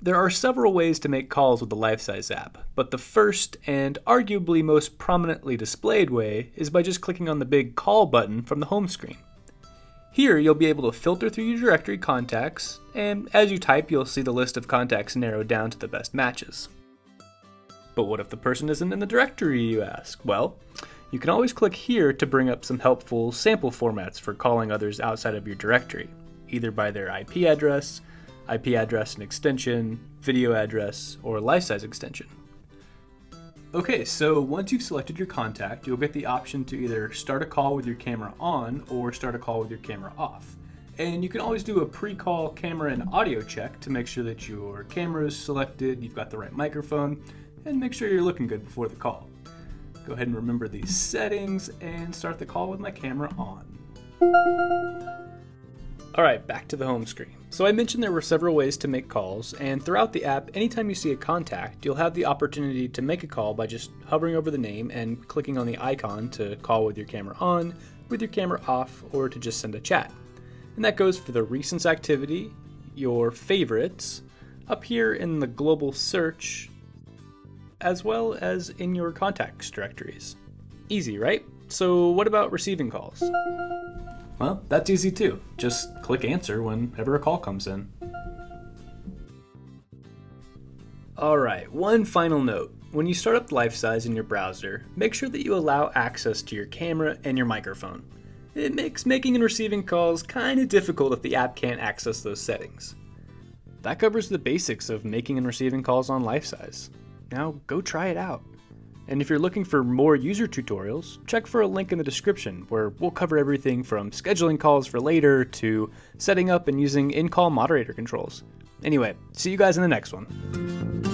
There are several ways to make calls with the Lifesize app, but the first and arguably most prominently displayed way is by just clicking on the big call button from the home screen. Here you'll be able to filter through your directory contacts, and as you type you'll see the list of contacts narrowed down to the best matches. But what if the person isn't in the directory, you ask? Well, you can always click here to bring up some helpful sample formats for calling others outside of your directory, either by their IP address, IP address and extension, video address, or Lifesize extension. Okay, so once you've selected your contact, you'll get the option to either start a call with your camera on or start a call with your camera off. And you can always do a pre-call camera and audio check to make sure that your camera is selected, you've got the right microphone, and make sure you're looking good before the call. Go ahead and remember these settings and start the call with my camera on. Alright, back to the home screen. So I mentioned there were several ways to make calls, and throughout the app, anytime you see a contact, you'll have the opportunity to make a call by just hovering over the name and clicking on the icon to call with your camera on, with your camera off, or to just send a chat. And that goes for the recent activity, your favorites, up here in the global search, as well as in your contacts directories. Easy, right? So what about receiving calls? Well, that's easy too. Just click answer whenever a call comes in. Alright, one final note. When you start up Lifesize in your browser, make sure that you allow access to your camera and your microphone. It makes making and receiving calls kinda difficult if the app can't access those settings. That covers the basics of making and receiving calls on Lifesize. Now go try it out. And if you're looking for more user tutorials, check for a link in the description where we'll cover everything from scheduling calls for later to setting up and using in-call moderator controls. Anyway, see you guys in the next one.